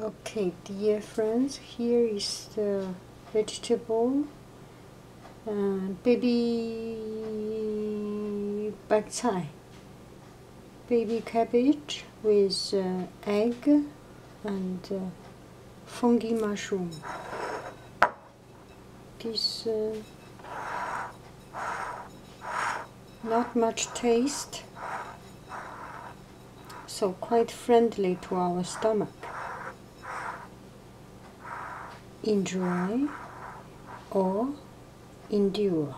Okay, dear friends, here is the vegetable uh, baby bok choy, baby cabbage with uh, egg and uh, fungi mushroom. This uh, not much taste, so quite friendly to our stomach. Enjoy or endure.